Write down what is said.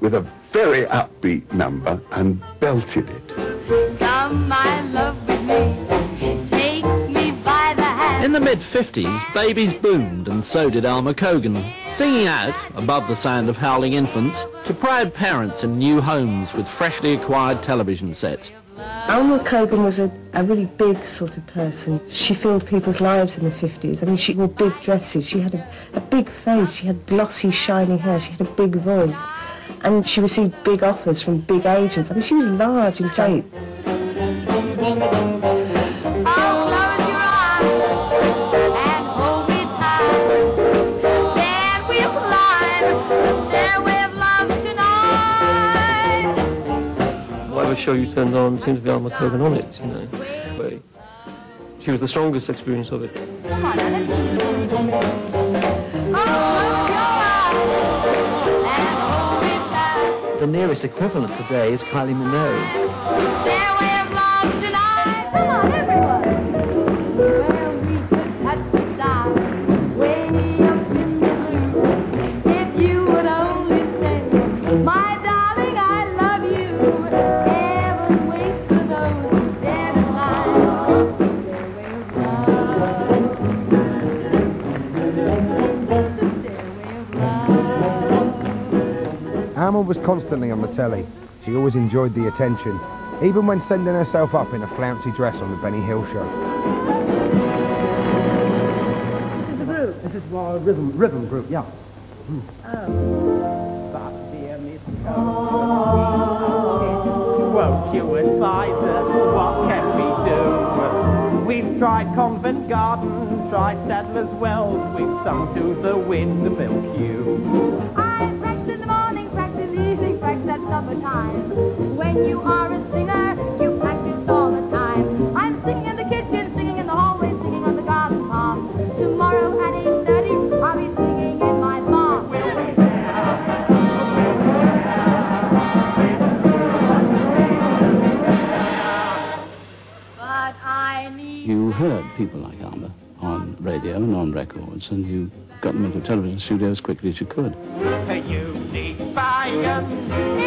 with a very upbeat number and belted it. Come, my love, with me. Take me by the hand. In the mid-50s, babies boomed and so did Alma Cogan, singing out, above the sound of howling infants, to proud parents in new homes with freshly acquired television sets. Alma Cogan was a, a really big sort of person. She filled people's lives in the 50s. I mean, she wore big dresses. She had a, a big face. She had glossy, shiny hair. She had a big voice. And she received big offers from big agents. I mean, she was large in shape. I'll close your eyes and hold me tight. Then we'll climb the stairway of love tonight. Whatever show you turned on seemed to be Alma Cogan on it, you know. Way. She was the strongest experience of it. Nearest equivalent today is Kylie Minogue. Love. Was constantly on the telly. She always enjoyed the attention, even when sending herself up in a flouncy dress on the Benny Hill show. This is the group. This is our rhythm rhythm group, yeah. Oh. But dear Miss Cohen, won't you advise us what can we do? We've tried Covent Garden, tried Sadler's Wells, we've sung to the windmill queue. Practice supper time. When you are a singer, you practice all the time. I'm singing in the kitchen, singing in the hallway, singing on the garden path. Tomorrow at 8.30, I'll be singing in my bath. But I need You heard people like Alma on radio and on records, and you got them into television studios as quickly as you could. A unique fire.